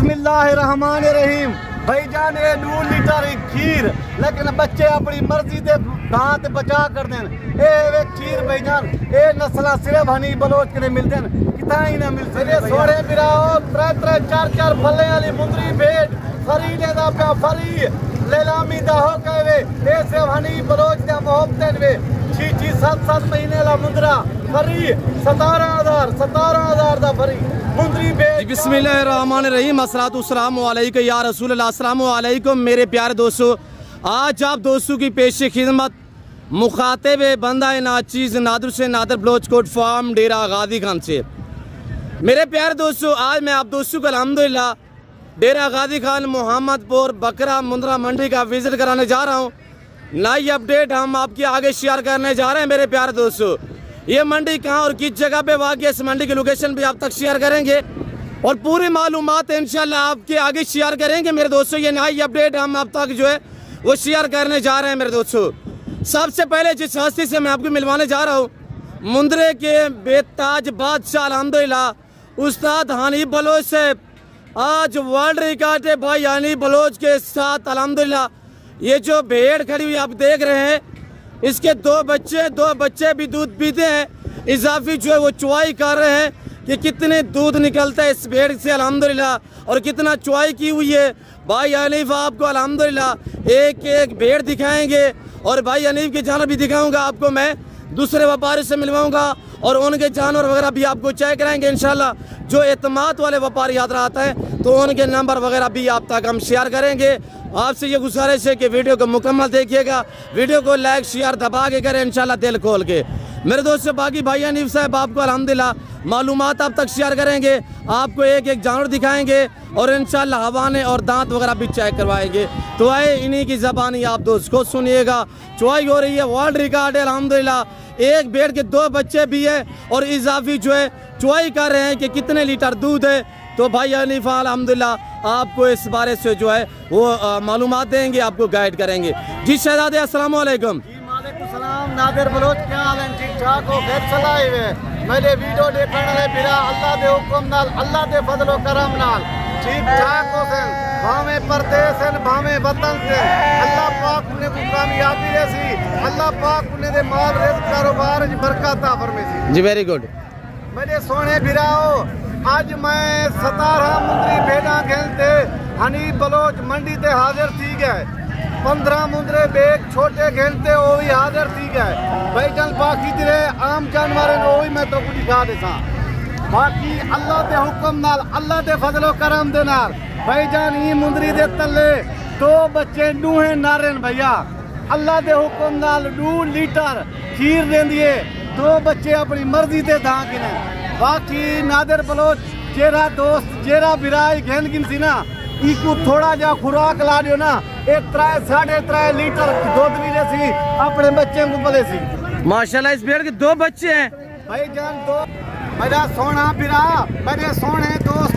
बिस्मिल्लाहिर्रहमान रहीम भाईजान ये दो लीटर खीर। लेकिन बच्चे अपनी मर्ज़ी दे दांत बचा कर देन। ए वे खीर भाईजान ए नस्ला सिर्फ़ हनी बलोच के मिलते हैं। कितना ही ना मिलते ये सोड़े बिराओ त्रै त्रै चार चार फल्ले वाली मुंदरी भेड़ फरी ने दा पे फरी। लेलामी दा हो कहे ए सिर्फ़ हनी बलोच दे मोहब्बत वे। छी छी सात सात महीने ला मुंदरा। फरी। सतारह हज़ार सतारह हज़ार दा फरी। अस्सलाम वालेकुम या रसूल वालेकुम मेरे प्यारे दोस्तों। आज आप दोस्तों की पेश खिदमत मुखातब बंदा नाचीज़ नादर से, नादर ब्लोच कोट फार्म, डेरा गादी खान से। मेरे प्यारे दोस्तों, आज मैं आप दोस्तों को अलहमदिल्ला डेरा गादी खान मोहम्मदपुर बकरा मुंद्रा मंडी का विज़िट कराने जा रहा हूँ। नई अपडेट हम आपके आगे शेयर करने जा रहे हैं, मेरे प्यारे दोस्तों। ये मंडी कहाँ और किस जगह पे वाक़ इस मंडी की लोकेशन भी आप तक शेयर करेंगे? और पूरी मालूम इंशाल्लाह आपके आगे शेयर करेंगे मेरे दोस्तों, ये नई अपडेट हम अब तक जो है वो शेयर करने जा रहे हैं मेरे दोस्तों। सबसे पहले जिस हस्ती से मैं आपको मिलवाने जा रहा हूँ, मुंद्रे के बेताज बादशाह अलहमदिल्ला उस्ताद हानी बलोच से। आज वर्ल्ड रिकॉर्ड है भाई, हानी बलोच के साथ अलहमदिल्ला ये जो भेड़ खड़ी हुई आप देख रहे हैं इसके दो बच्चे दो बच्चे भी दूध पीते हैं। इजाफी जो है वो चुवाई कर रहे हैं कि कितने दूध निकलता है इस भेड़ से, अल्हम्दुलिल्लाह। और कितना चुवाई की हुई है। भाई हनीफ, आपको अल्हम्दुलिल्लाह, एक एक भेड़ दिखाएँगे। और भाई हनीफ के जानवर भी दिखाऊँगा आपको मैं। दूसरे व्यापारी से मिलवाऊँगा और उनके जानवर वगैरह भी आपको चेक कराएँगे इनशाला जो एतमाद वाले व्यापारी यात्रा आता है तो उनके नंबर वगैरह भी आप तक हम शेयर करेंगे। आपसे ये गुजारिश है कि वीडियो को मुकम्मल देखिएगा। वीडियो को लाइक, शेयर दबा के करें इनशाला दिल खोल के। मेरे दोस्त से बाकी भाई अनीफ साहब, आपको अलहमदिल्ला मालूम आप तक शेयर करेंगे, आपको एक एक जानवर दिखाएँगे और इनशाला हवाने और दांत वगैरह भी चेक करवाएँगे। तो आए इन्हीं की जबानी आप दोस्त को सुनिएगा। चुवाई हो रही है वर्ल्ड रिकॉर्ड है अलहमदिल्ला एक बेड के दो बच्चे भी है और इजाफी जो है चुवाई कर रहे हैं कि कितने लीटर दूध है। तो भाई अनीफा अलहमदिल्ला आपको इस बारे से जो है वो मालूम देंगे आपको गाइड करेंगे। जी शहजादे अस्सलाम वालेकुम जी वालेकुम सलाम नादिर बलोच क्या हाल है? ठीक ठाक हो? घर चलाए हुए मेरे वीडियो देखने वाले बिरा अल्लाह दे हुक्म नाल अल्लाह दे फजलो करम नाल। ठीक ठाक हो सन भावे परदेस हैं भावे वतन से। अल्लाह पाक ने को कामयाबी देसी अल्लाह पाक ने दे माल रिस्क कारोबार च बरकत आ फरमेसी जी वेरी गुड मेरे सोने बिराओ आज मैं सतारह मुंदरी भेड़ा खेलते हनी बलोच मंडी ते हाजिर थी गए। पंद्रह मुंदरे बेग छोटे खेलते, वो भी हाजिर थी गए। चल, बाकी तेरे आम जानवर वो भी मैं तो कुछ दिखा देता। बाकी अल्लाह के हुक्म नाल, अल्लाह के फजलो करम दे नाल, भाई जान, ई मुंदरी दे तले दो बच्चे डूहे नारन भैया। अल्लाह के हुक्म नाल डू लीटर खीर देंदिए, दो बच्चे अपनी मर्ज़ी ते दां किने बाकी नादर बलोच जेरा दोस्त जेरा बिराई घेन गिन सी ना इको थोड़ा जा खुराक ला दियो ना। एक त्रै साढ़े त्रै लीटर दूध भी सी अपने बच्चे को पले सी। माशाल्लाह इस भेड़ के दो बच्चे हैं। भाई जान दो मेरा सोना बिरा मेरे सोने दोस्तों।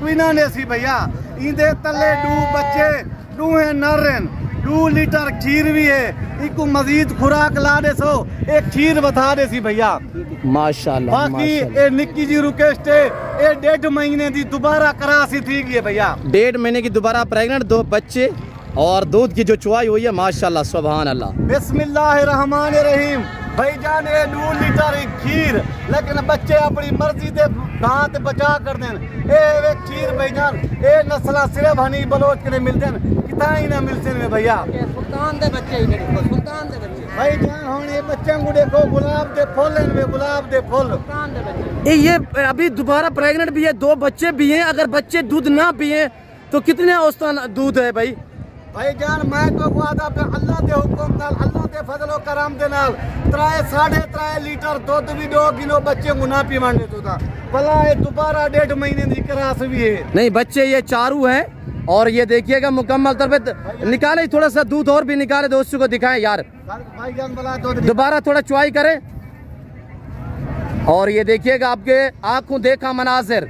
कोई ना ने सी भैया इंदे तले डू बच्चे डू है नरन दो लीटर खीर भी है इको मजीद खुराक ला दे सो एक खीर बता दे सी भैया माशाल्लाह बाकी ए निक्की जी रिक्वेस्ट है ए डेढ़ महीने दी दोबारा करासी थी भैया डेढ़ महीने की दोबारा प्रेग्नेंट दो बच्चे और दूध की जो चुवाई हुई है माशाल्लाह सुभान अल्लाह बिस्मिल्लाहिर्रहमान रहीम भाईजान ये दो लीटर खीर। लेकिन बच्चे अपनी मर्ज़ी दे दांत बचा कर देन। ए वे खीर भाईजान ए नस्ला सिर्फ़ हनी बलोच के मिलते हैं। कितना ही ना मिलते हैं भैया। सुल्तान दे बच्चे ही देखो सुल्तान दे बच्चे। भाईजान हुन ये बच्चे को देखो गुलाब दे फूल हैं वे गुलाब दे फूल। सुल्तान दे बच्चे। ये अभी दोबारा प्रेग्नेंट भी है दो बच्चे भी हैं। अगर बच्चे दूध ना पिए तो कितने औसतन दूध है भाई? भाईजान मैं तो वादा पे अल्लाह दे हुक्म नाल अल्लाह दे फजलो करम दे नाल। त्राए साढ़े त्राए लीटर दूध भी दो किलो बच्चे को ना पीवाने तो था भला ये दोबारा डेढ़ महीने दी करास भी है। नहीं बच्चे ये चारू है और ये देखिएगा मुकम्मल तौर पे निकाले थोड़ा सा दूध और भी निकाले दोस्तों को दिखाएँ यार। दोबारा थोड़ा चुवाई करें। और ये देखिएगा आपके आँखों देखा मनाजिर।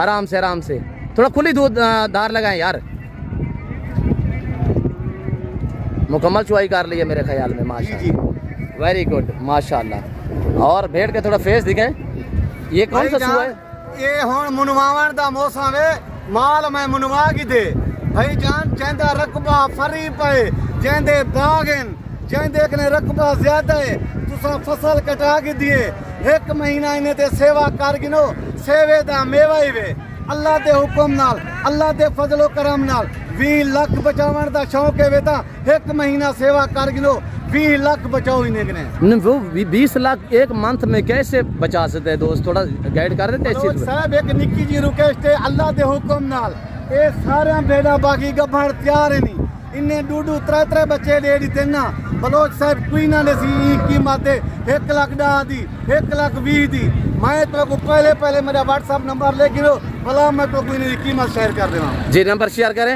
आराम से आराम से। थोड़ा खुली दूध धार लगाएँ यार। मुकम्मल चुवाई कर ली है मेरे ख्याल में माशा वेरी गुड माशाल्लाह। और भेड़ के थोड़ा फेस दिखे। ये कौन सा सुआ है? ये हुन मुनवावन दा मौसम है। माल मैं मुनवा की दे। भाई जान चंदा रकबा फरी पे जेंदे बागन जेंदे कने रकबा ज़्यादा है। तुसा फ़सल कटा के दिए। एक महीना इन्हें ते सेवा कर गिनो। सेवे दा मेवा ही वे। अल्लाह दे हुक्म नाल अल्लाह दे फजलो करम नाल। 20 ਲੱਖ ਬਚਾਉਣ ਦਾ ਸ਼ੌਕ ਹੈ ਤਾਂ ਇੱਕ महीना सेवा कर गिनो 20 ਲੱਖ बचाओ इन्हें कने न, वो बीस लाख एक मंथ में कैसे बचा सकते हैं दोस्त थोड़ा गाइड कर देते हैं इस ਬਲੋਚ चीज में ਸਾਹਿਬ ਇੱਕ ਨਿੱਕੀ ਜੀ ਰਿਕਵੈਸਟ ਹੈ ਅੱਲਾ ਦੇ ਹੁਕਮ ਨਾਲ ਇਹ ਸਾਰਿਆਂ ਬੇੜਾ ਬਾਗੀ ਗੱਭਣ ਤਿਆਰ ਨਹੀਂ ਇੰਨੇ ਡੂਡੂ ਤਰੇ ਤਰੇ ਬੱਚੇ ਦੇ ਦਿੱਤੇ ਨਾ ਬਲੋਚ ਸਾਹਿਬ ਕੋਈ ਨਾ ਨੇ ਸੀ ਇਹ ਕੀਮਤ ਹੈ 1 ਲੱਖ ਦਾ ਦੀ 1 ਲੱਖ 20 ਦੀ मैं तो को पहले पहले मेरा व्हाट्सएप नंबर ले गिरो भला मैं तो कोई नहीं कीमत शेयर कर देना जी नंबर शेयर करें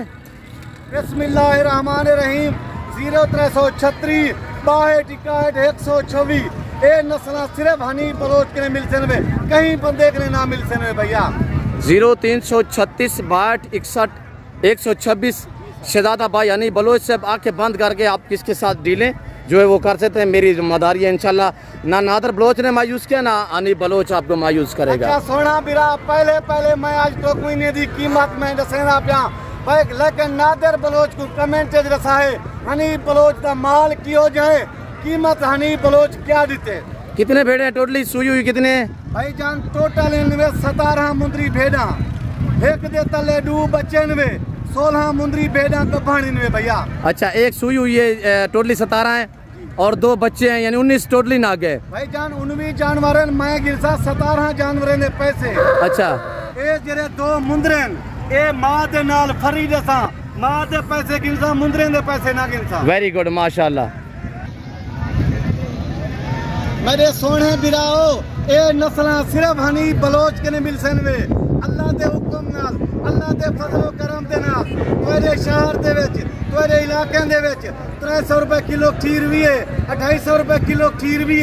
बिस्मिल्लाहिर्रहमानिर्रहीम। ज़ीरो त्रै सौ छत्तरी बाहठ इकाहठ एक सौ छब्बी ये नस्ल सिर्फ़ हनी बलोच के मिल सनवे कहीं बंदे के ना मिल सनवे भैया। ज़ीरो तीन सौ छत्तीस बाहठ इकसठ एक सौ छब्बीस। शहजादा भाई यानी बलोच से आँखें बंद करके आप किसके साथ डीलें? जो है वो कर सकते हैं मेरी ज़िम्मेदारी है इंशाल्लाह। ना नादर बलोच ने मायूस किया ना अनी बलोच आपको मायूस करेगा। अच्छा सोना बिरा पहले पहले मैं आज तो कोई नहीं दी कीमत में दसेना पिया लेकिन नादिर बलोच को कमेंट रखा है। हनी बलोच का माल की हो जाए? कीमत हनी बलोच क्या देते? कितने भेड़े टोटली? सुई हुई कितने? भाई जान टोटल इनमें सतारह मुंदरी भेड़ा। एक दे तले डू बच्चे इनवे सोलह मुंदरी भेड़ा तो कबाण इनमें भैया। अच्छा एक सुई हुई है टोटली सतारह है और दो बच्चे हैं यानी उन्नीस टोटली ना गए भाई जान उन्नीस जानवर मैं गिरसा सतारह जानवर ने पैसे। अच्छा। एक जरे दो मुंदरन ਇਹ ਮਾਂ ਦੇ ਨਾਲ ਫਰੀ ਦਸਾਂ ਮਾਂ ਦੇ ਪੈਸੇ ਗਿਣਸਾ ਮੁੰਦਰੇ ਦੇ ਪੈਸੇ ਨਾ ਗਿਣਸਾ वेरी गुड माशाल्लाह ਮੇਰੇ ਸੋਹਣੇ ਬਿਰਾਓ ਇਹ ਨਸਲਾਂ ਸਿਰਫ ਹਨੀ ਬਲੋਚ ਕੇ ਨੇ ਮਿਲ ਸਨ ਵੇ ਅੱਲਾ ਦੇ ਹੁਕਮ ਨਾਲ ਅੱਲਾ ਦੇ ਫਜ਼ਲ ਕਰਮ ਦੇ ਨਾਲ ਤੁਹਾਡੇ ਸ਼ਹਿਰ ਦੇ ਵਿੱਚ ਤੁਹਾਡੇ ਇਲਾਕਿਆਂ ਦੇ ਵਿੱਚ 300 ਰੁਪਏ ਕਿਲੋ ਖੀਰ ਵੀ ਹੈ 250 ਰੁਪਏ ਕਿਲੋ ਖੀਰ ਵੀ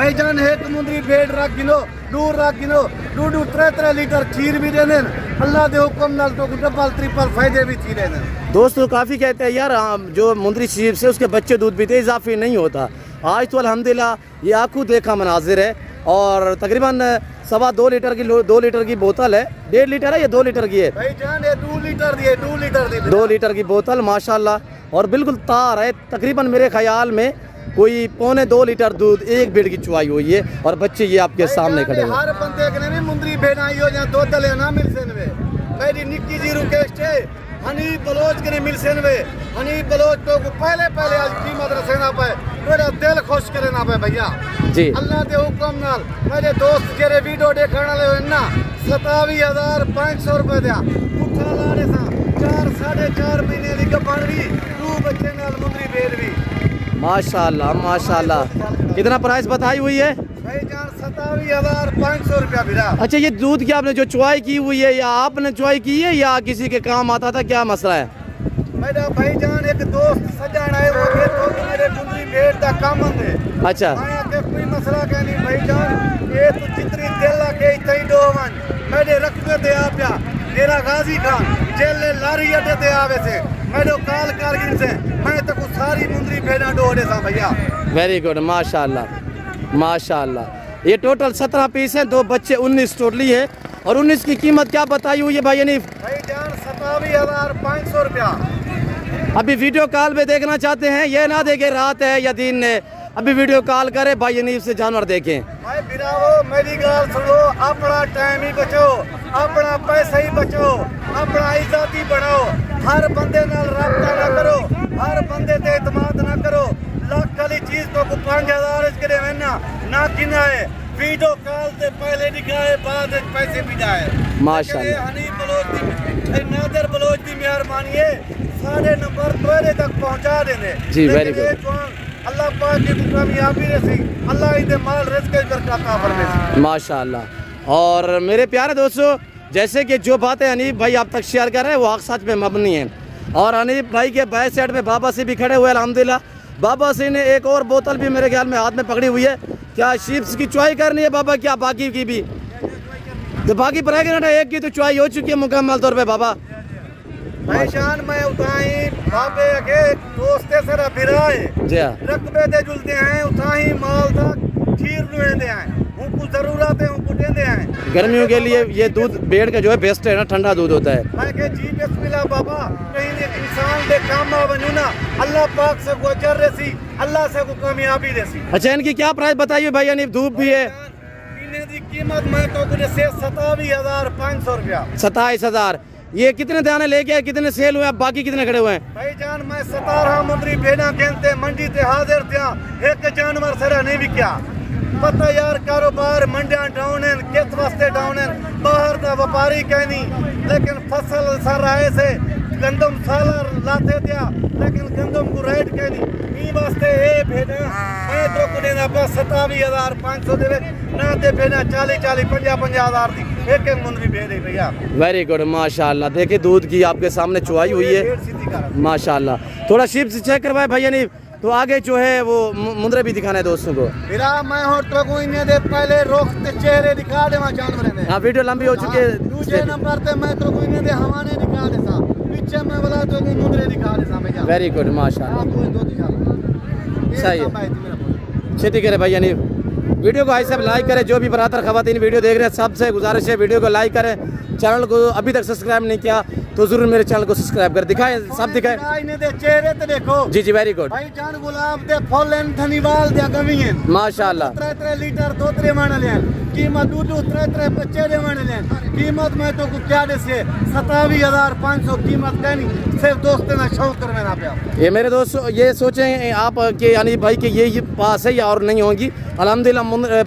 भाई जान एक मुंदरी बेड रख गिनो दूर रख गिनो डू डू त्रे त्रे लीटर खीर भी देने अल्लाह के हुक्म नाल तो डबल ट्रिपल फ़ायदे भी थी रहने दोस्तों काफ़ी कहते हैं यार जो मुंदरी शरीफ से उसके बच्चे दूध पीते इजाफी नहीं होता। आज तो अलहमदिल्ला ये आँखों देखा मनाजिर है और तकरीबन सवा दो लीटर की दो लीटर की बोतल है। डेढ़ लीटर है या दो लीटर की है? भाई जान ये दो लीटर दिए दो लीटर दिए दो लीटर की बोतल माशाल्लाह। और बिल्कुल तार है तकरीबन मेरे ख्याल में कोई पौने दो लीटर दूध एक बेड की चुवाई हुई है और बच्चे ये आपके सामने खड़े हैं। हर बंदे के ने मुंदरी बेनाई हो या दो दले ना मिल सेनवे। मेरी निक्की जी रुकेश है हनी बलोच के ने मिल सेनवे। हनी बलोच तो को पहले पहले आज कीमत रसेना पे मेरा दिल खुश करे ना पे भैया। जी। अल्लाह के हुक्म नाल मेरे दोस्त जेरे वीडियो देखने वाले हो ना सतावी हज़ार पाँच सौ रुपए दिया। पुठा लाने सा चार साढ़े चार महीने की गपन भी तू बच्चे नाल मुंदरी बेच भी माशाल्लाह माशाल्लाह। कितना प्राइस बताई हुई है? भाई जान अच्छा ये दूध की आपने जो चुवाई की हुई है या आपने चुवाई की है या किसी के काम आता था? क्या मसला है? मेरा भाईजान एक दोस्त सजान आए वो के तो मेरे मुंदरी भेड़ दा काम दे अच्छा। आया के कोई मसला के नहीं भाईजान ये तो जितनी दिल के इतने दो वन। मेरे आ प्या मेरा गाजी खान जेल लारी अड्डे आवे से मेरे काल कारगिल से। मैं तो को सारी मुंदरी फेना डो दे सा भैया। वेरी गुड माशाल्लाह माशाल्लाह। ये टोटल सत्रह पीस हैं दो बच्चे उन्नीस टोटली है। और उन्नीस की कीमत क्या बताई हुई है भाई यानी सतावी हज़ार पाँच सौ रुपया। अभी वीडियो कॉल पे देखना चाहते हैं ये ना देखे रात है या दिन है। अभी वीडियो कॉल करें भाई यानी से जानवर देखें। भाई बिरावो मेरी गाल सुनो अपना टाइम ही बचो अपना पैसा ही बचो अपना इज़्ज़त ही बढ़ाओ। हर बंदे नाल रब्ता ना करो हर बंदे ते इतमाद ना करो। लाख वाली चीज़ तो को पाँच हज़ार इसके लिए मैंने ना? गिना है। वीडियो कॉल से पहले दिखाए बाद पैसे भी जाए माशाल्लाह। लेकिन ये हनी बलोच दी ए, नादर बलोच दी मेहरबानी है सारे नंबर तुम्हारे तक पहुँचा देने। जी, good. कौन अल्लाह पाक की कामयाबी रसी अल्लाह माल रिस्क माशाल्लाह। और मेरे प्यारे दोस्तों, जैसे कि जो बातें अनीफ भाई आप तक शेयर कर रहे हैं, वो हक सच पे मबनी है। और अनीफ भाई के बैक साइड में बाबा से भी खड़े हुए अलहमदिल्ला बाबा से ने एक और बोतल भी मेरे ख्याल में हाथ में पकड़ी हुई है। क्या शीप्स की चुवाई करनी है बाबा, क्या बाकी की भी? तो बाकी है एक की तो चुवाई हो चुकी है मुकम्मल तौर पर बाबा। मैं उठाई बाबे के दोस्ते सर हाँ रकबे दे जुलते हैं उठा ही माल था खीर नुएंदे हैं। उनको ज़रूरत है उनको देंदे हैं। गर्मियों के लिए ये दूध भेड़ का जो है बेस्ट है ना ठंडा दूध होता है। मैं के जी बिस्मिल्लाह बाबा कहीं ने इंसान दे काम बनू ना अल्लाह पाक से को अजर रेसी अल्लाह से को कामयाबी देसी अच्छा इनकी क्या प्राइस बताइए भाई यानी धूप भी है? इन्हें दी कीमत मैं तो कुछ से सतावी हज़ार पाँच सौ रुपया। सताईस हज़ार। ये कितने दाने लेके आए, कितने सेल हुए बाकी कितने खड़े हुए हैं? भाईजान मैं सतारा मंत्री भेड़ा कहते मंडी ते हाजिर थिया, एक जानवर सरा नहीं बिकया पता यार, कारोबार मंडिया डाउन है किस वास्ते डाउन है, बाहर का व्यापारी कहनी लेकिन फ़सल सर आए से गंदम साला लाते दिया लेकिन गंदम को रेट कहनी ई वास्ते ए भेड़ा मैं तो को देना पे सतावी हज़ार पाँच सौ देवे ना दे भेड़ा चाली चाली पंजा पंजा हज़ार दी। एक एक मुंदरी भेड़ भैया। वेरी गुड माशाल्लाह। देखिए दूध की आपके सामने चुवाई हुई है। माशाल्लाह। थोड़ा शिप से चेक करवाए भैया नहीं तो आगे जो है वो मु- मुंद्रे भी दिखाना है दोस्तों को। मेरा मैं और तो को इन्हें दे पहले रोक ते चेहरे दिखा दे वहाँ जानवर ने हाँ वीडियो लंबी हो चुकी हाँ, दूसरे नंबर ते मैं तो को इन्हें दे हवाने दिखा दे सा पीछे मैं वाला तो मुंदरे दिखा दे सामने वेरी गुड माशाल्लाह। आपको दो दिखा सही है। खेती करे भैया यानी वीडियो को ऐसे लाइक करें जो भी बरातर खवातीन वीडियो देख रहे हैं सबसे गुजारिश है वीडियो को लाइक करें। चैनल को अभी तक सब्सक्राइब नहीं किया तो ज़रूर मेरे चैनल को सब्सक्राइब कर दिखाए सब दिखाए। मेरा चेहरे ते देखो। जी जी वेरी गुड भाई जान गुलाब दे फुल एंड धनीवाल दे गवी माशाल्लाह। त्रै त्रै लीटर दो त्रे मान लें कीमत दूध त्रै त्रै बच्चे दे मान लें कीमत मैं तो क्या दे से कीमत सिर्फ़ दोस्त ना शौक कर में ना पे ये मेरे दोस्त ये सोचें आप कि यानी भाई कि ये पास है या और नहीं होगी। अलहमदिल्ला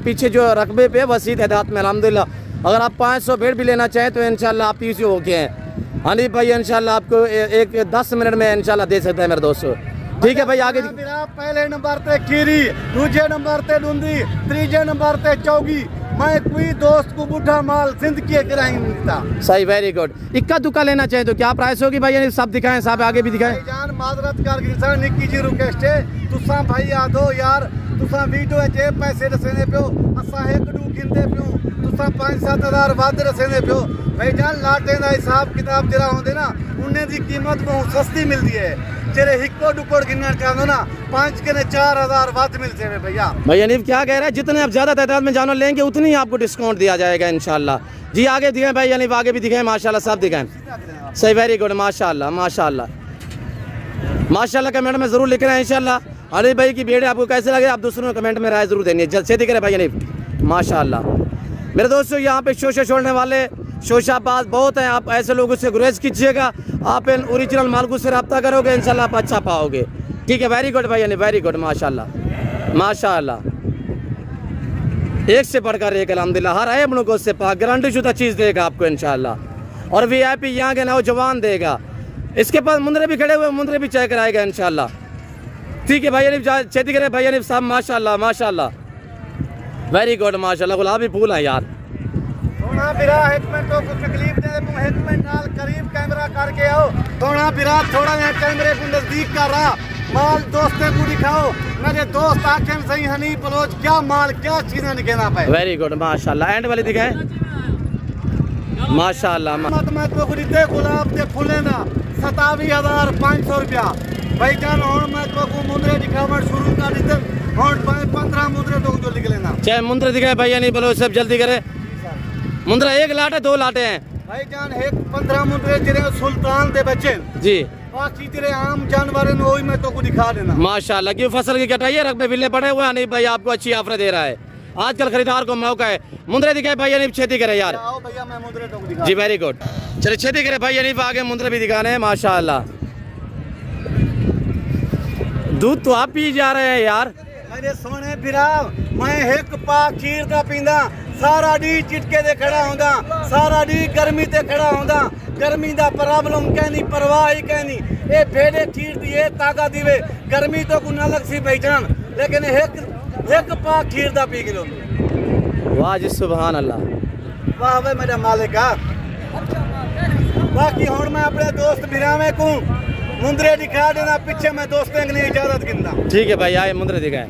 पीछे जो रकबे पे वसी तादाद में अलहमदिल्ला अगर आप 500 बेड भी लेना चाहें तो इंशाल्लाह आप पीछे हो गए हैं। हनीफ भाई इंशाल्लाह आपको ए- एक दस मिनट में इंशाल्लाह दे सकते हैं मेरे दोस्तों। ठीक है भाई आगे पहले नंबर ते खीरी दूजे नंबर ते डूंदी तीजे नंबर ते चौगी। मैं कोई दोस्त को बूढ़ा माल ज़िंदगी नहीं देता सही वेरी गुड इक्का दुक्का लेना चाहें तो क्या प्राइस होगी भाई? सब दिखाएँ सब आगे भी दिखाएँ। जान माजरत कर निक्की जी रिक्वेस्ट है। तुसा भाई आदो यार। तुसा वीडियो जे पैसे रसंदे पियो, असा एक ॾू गिनदे पियूं। तुसा 5-7 हज़ार वाद रसंदे पियो। भाई जान, लाटे दा हिसाब किताब जरा होंदे ना उन दी क़ीमत मूं सस्ती मिलंदी है जेरे हिकिड़ो टुकड़ो गिनणु चाहींदो ना 5 कने 4 हज़ार वाद मिलते हुए भैया। भैया अनिल क्या कह रहा है? जितने आप ज़्यादा तादाद में जानवर लेंगे, उतनी ही आपको डिस्काउंट दिया जाएगा, इंशाल्लाह। जी, आगे दिखाएँ भाई अनिल आगे भी दिखाएँ, माशाल्लाह, सब दिखाएँ। सही वेरी गुड माशाल्लाह माशाल्लाह। माशाल्लाह कमेंट में ज़रूर लिख रहे हैं, इंशाल्लाह। अली भाई की वीडियो आपको कैसे लगे? आप दूसरों कमेंट में राय ज़रूर देनी है। जल्द से दिख रहे भाई हनीफ माशाल्लाह। मेरे दोस्तों, यहाँ पे शोशा छोड़ने वाले शोशाबाज बहुत हैं। आप ऐसे लोगों से गुरेज कीजिएगा। आप इन ओरिजिनल मालकू से रब्ता करोगे, इंशाल्लाह आप अच्छा पाओगे। ठीक है वेरी गुड भाई, यानी वेरी गुड माशाल्लाह। माशाल्लाह। एक से बढ़कर एक अलहमदिल्ला हर है को से पाक गारंटी शुदा चीज़ देगा आपको, इंशाल्लाह। और वी आई पी यहाँ के नौजवान देगा। इसके पास मुंदरे भी खड़े हुए, मुंदरे भी चेक कराएगा, इंशाल्लाह। ठीक है भाई अनिफ खेती करे भाई अनिफ साहब माशाल्लाह माशाल्लाह। वेरी गुड माशाल्लाह गुलाबी फूल है यार। सोना बिरा तो कुछ तकलीफ़ दे मिनट नाल करीब कैमरा करके आओ। सोना बिरा थोड़ा यहाँ कैमरे को नज़दीक कर रहा। माल दोस्ते को दिखाओ। मेरे दोस्त आखिर सही हनी बलोच क्या माल क्या चीज़ें निकलना पाए वेरी गुड माशाल्लाह एंड वाली दिखाएँ। माशाल्लाह मत मैं तो गुलाब के फूले ना सतावी हज़ार पाँच सौ रुपया। भाई जान और मैं तो मुंदरे दिखावट शुरू कर दी और पंद्रह मुंदरे तो जो निकले ना। चाहे मुंदरे दिखाए भैया नहीं बोलो सब जल्दी करे। मुंदरा एक लाट है दो लाटे हैं। भाई जान एक पंद्रह मुंदरे जिरे सुल्तान दे बच्चे। जी। बाकी तेरे आम जानवर वही मैं तो को दिखा देना। माशाल्लाह क्यों फ़सल की कटाई है? रकबे बिल्ले पड़े हुए हैं नहीं भाई आपको अच्छी ऑफ़र दे रहा है। आजकल खरीदार को मौका है। मुंदरे दिखाए भाई नहीं खेती करे यार। आओ भैया मैं मुंदरे तो दिखा जी वेरी गुड चलिए खेती करे भाई नहीं आगे मुंदरे भी दिखाने हैं माशाल्लाह। दूध तो आप पी जा रहे हैं यार। मेरे सोने फिरा मैं एक पा खीर का पींदा सारा डी चिटके दे खड़ा होंदा सारा डी गर्मी ते खड़ा होंदा गर्मी दा प्रॉब्लम कहनी परवाह ही कहनी। ए भेड़े खीर दी ए ताका दीवे गर्मी तो को न लग सी पहचान लेकिन एक एक पा खीर दा पी गिलो। वाह जी सुबहान अल्लाह वाह वे मेरा मालिक आ। बाकी हुन मैं अपने दोस्त बिरावे को। मुंदरे दिखा देना पीछे मैं दोस्तों के लिए इजाज़त गिनदा ठीक है भाई आए मुंदरे दिखाए।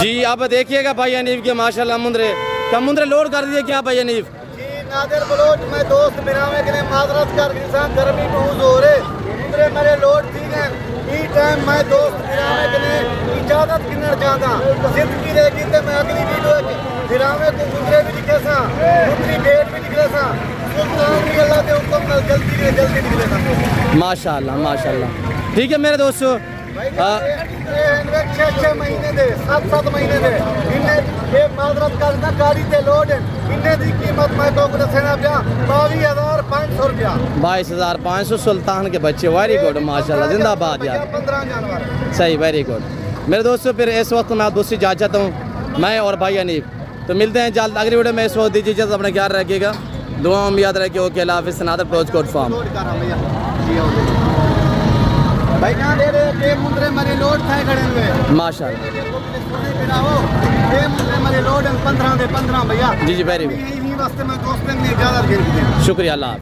जी आप देखिएगा भाई अनीफ के माशाल्लाह मुंदरे। क्या मुंदरे लोड कर दिए क्या भाई अनीफ? नादिर बलोच मैं दोस्त बिरावे के लिए माजरत कर इंसान गर्मी बहुत हो रहे। मुंदरे मेरे लोड ठीक है ईट मैं दोस्त फिरावे के ने इजाज़त गिनर जादा ज़िंदगी रहेगी ते मैं अगली वीडियो फिरावे को मुंदरे भी दिखे सा मुंदरी भेट भी निकले सा। सुल्तान भी अल्लाह जल्दी जल्दी माशाल्लाह माशाल्लाह। ठीक है मेरे दोस्तों आ, छह छह महीने दे सात सात महीने दे। इन्हें ये माजरत करना गाड़ी ते लोड इन्हें दी कीमत मैं तो को दसना बावी हज़ार पाँच सौ रुपया। बाईस हज़ार पाँच सौ सुल्तान के बच्चे वेरी गुड माशाल्लाह जिंदाबाद यार। पंद्रह जानवर सही वेरी गुड मेरे दोस्तों फिर इस वक्त मैं दूसरी जा चाहता हूँ मैं और भाई अनीफ तो मिलते हैं जल्द अगली वीडियो में इस वक्त दीजिए इजाज़त अपना ख्याल रखिएगा। दुआ में याद रखे ओके अल्लाह सनातन प्रोज कोट फार्म भैया जी जी जी वेरी गुड शुक्रिया अल्लाह।